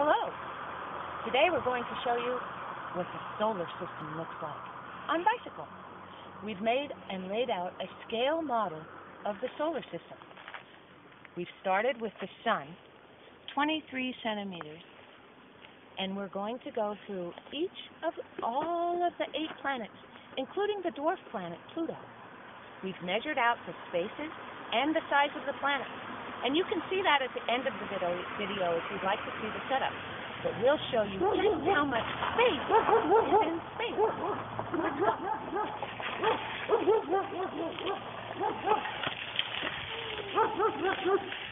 Hello. Today we're going to show you what the solar system looks like on bicycle. We've made and laid out a scale model of the solar system. We've started with the sun, 23 centimeters, and we're going to go through each of all of the eight planets, including the dwarf planet Pluto. We've measured out the spaces and the size of the planets. And you can see that at the end of the video, video if you'd like to see the setup. But we'll show you just how much space is in space.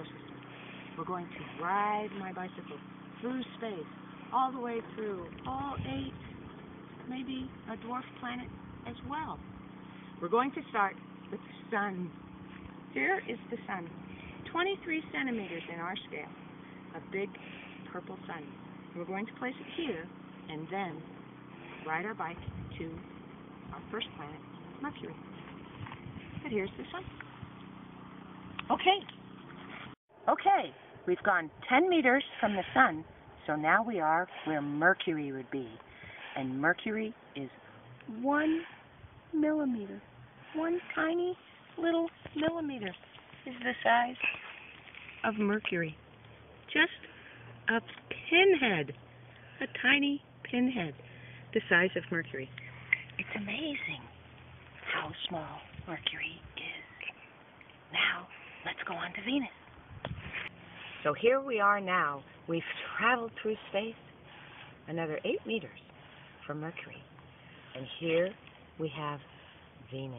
solar system. We're going to ride my bicycle through space, all the way through all eight, maybe a dwarf planet as well. We're going to start with the sun. Here is the sun. 23 centimeters in our scale, a big purple sun. We're going to place it here and then ride our bike to our first planet, Mercury. But here's the sun. Okay. Okay, we've gone 10 meters from the sun, so now we are where Mercury would be. And Mercury is one millimeter. One tiny little millimeter is the size of Mercury. Just a pinhead. A tiny pinhead the size of Mercury. It's amazing how small Mercury is. Now, let's go on to Venus. So here we are now. We've traveled through space another eight meters from Mercury. And here we have Venus,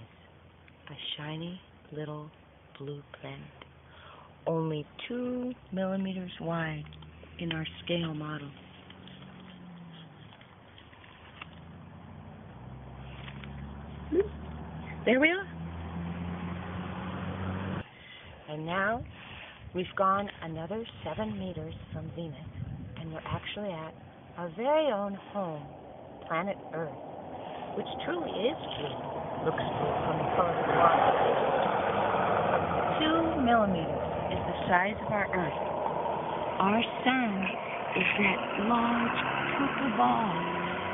a shiny little blue planet, only two millimeters wide in our scale model. Hmm. There we are. And now we've gone another seven meters from Venus, and we're actually at our very own home, planet Earth, which truly is blue. Looks blue from the color of the. Two millimeters is the size of our Earth. Our sun is that large purple ball,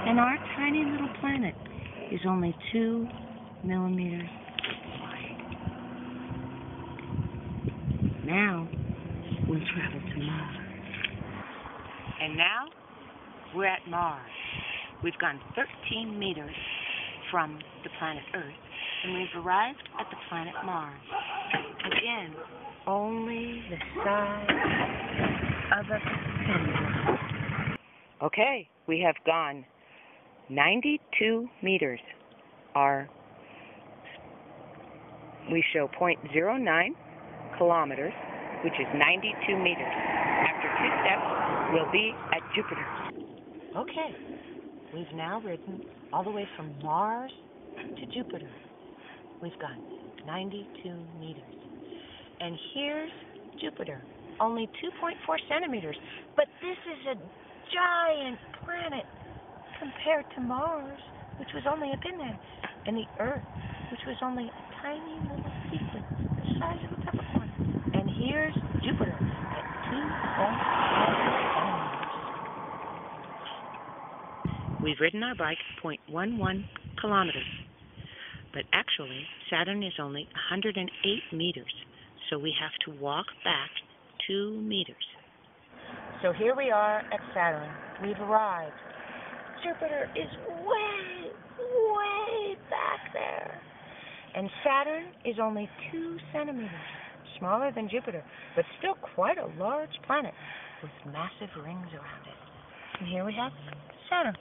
and our tiny little planet is only two millimeters wide. Now we'll travel to Mars. And now we're at Mars. We've gone 13 meters from the planet Earth, and we've arrived at the planet Mars. Again, only the size of a finger. Okay, we have gone 92 meters. Our we show 0.09 kilometers, which is 92 meters. After two steps, we'll be at Jupiter. Okay, we've now ridden all the way from Mars to Jupiter. We've gone 92 meters. And here's Jupiter, only 2.4 centimeters. But this is a giant planet compared to Mars, which was only a pinhead, and the Earth, which was only a tiny little sequin the size of a. Here's Jupiter at 2.5 centimeters. We've ridden our bike 0.11 kilometers, but actually Saturn is only 108 meters, so we have to walk back two meters. So here we are at Saturn. We've arrived. Jupiter is way, way back there. And Saturn is only two centimeters smaller than Jupiter, but still quite a large planet with massive rings around it. And here we have Saturn.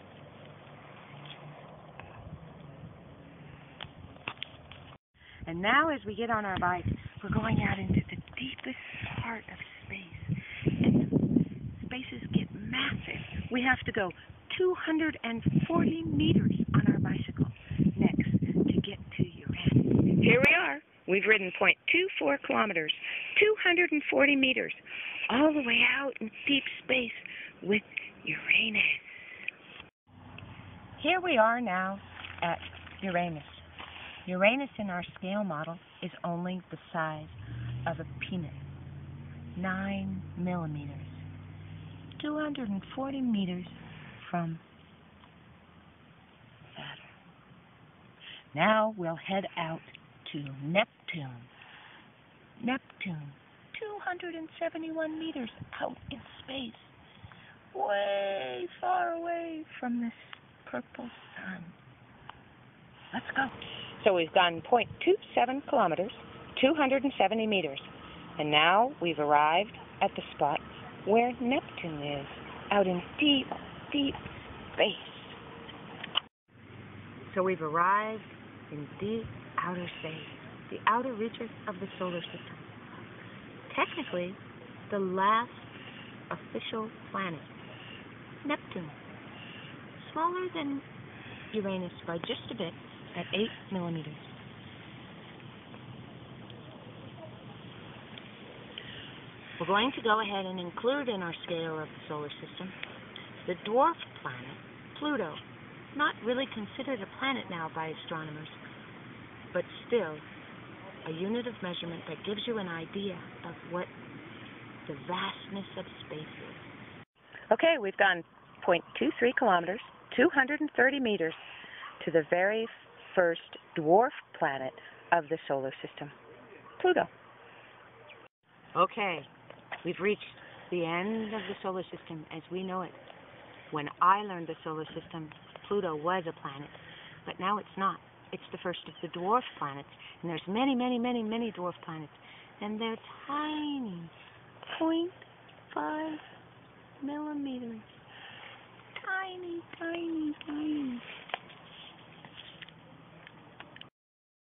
And now, as we get on our bike, we're going out into the deepest part of space. And spaces get massive. We have to go 240 meters on our bicycle next to get to Uranus. Here we are. We've ridden 0.24 kilometers, 240 meters, all the way out in deep space with Uranus. Here we are now at Uranus. Uranus in our scale model is only the size of a peanut, 9 millimeters, 240 meters from Saturn. Now we'll head out to Neptune. Neptune, 271 meters out in space, way far away from this purple sun. Let's go. So we've gone 0.27 kilometers, 270 meters, and now we've arrived at the spot where Neptune is, out in deep, deep space. So we've arrived in deep outer space, the outer reaches of the solar system. Technically, the last official planet, Neptune, smaller than Uranus by just a bit at 8 millimeters. We're going to go ahead and include in our scale of the solar system the dwarf planet, Pluto, not really considered a planet now by astronomers, but still a unit of measurement that gives you an idea of what the vastness of space is. Okay, we've gone 0.23 kilometers, 230 meters, to the very first dwarf planet of the solar system, Pluto. Okay, we've reached the end of the solar system as we know it. When I learned the solar system, Pluto was a planet, but now it's not. It's the first of the dwarf planets, and there's many, many, many, many dwarf planets, and they're tiny, 0.5 millimeters. Tiny, tiny, tiny.